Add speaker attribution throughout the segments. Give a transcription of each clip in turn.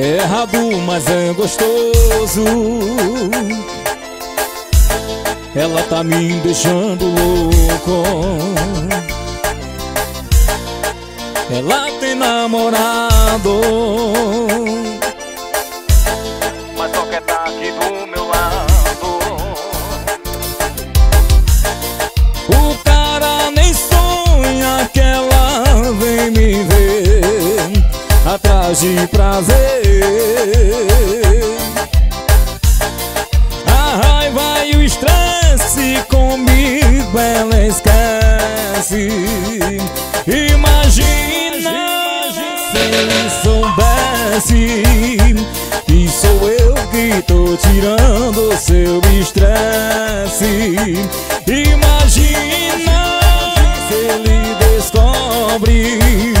Speaker 1: É errado, mas é gostoso. Ela tá me deixando louco. Ela tem namorado de prazer. A raiva e o estresse comigo ela esquece. Imagina se soubesse Que sou eu que tô tirando seu estresse. Imagina se ele descobre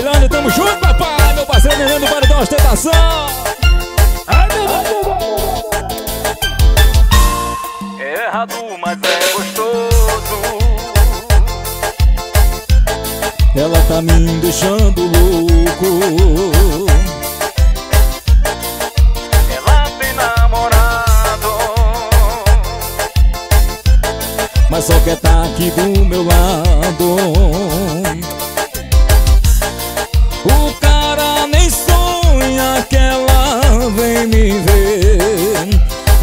Speaker 1: Moreilândia, tamo junto, papai! Meu parceiro Neném do Paredão Ostentação! Ai, meu Deus!
Speaker 2: É errado, mas é gostoso
Speaker 1: Ela tá me deixando louco
Speaker 2: Ela tem namorado
Speaker 1: Mas só quer tá aqui do meu lado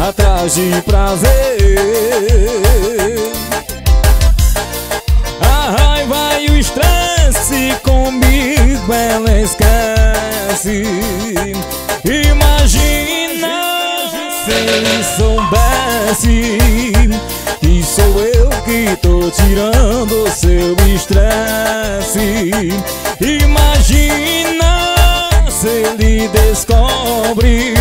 Speaker 1: Atrás de prazer. A raiva e o estresse comigo ela esquece. Imagina se ele soubesse Que sou eu que tô tirando seu estresse. Imagina se ele descobre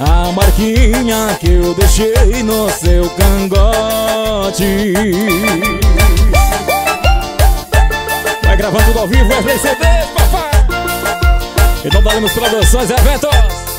Speaker 1: A marquinha que eu deixei no seu cangote Vai gravando tudo ao vivo, Wesley CDs, papai! Então daremos produções eventos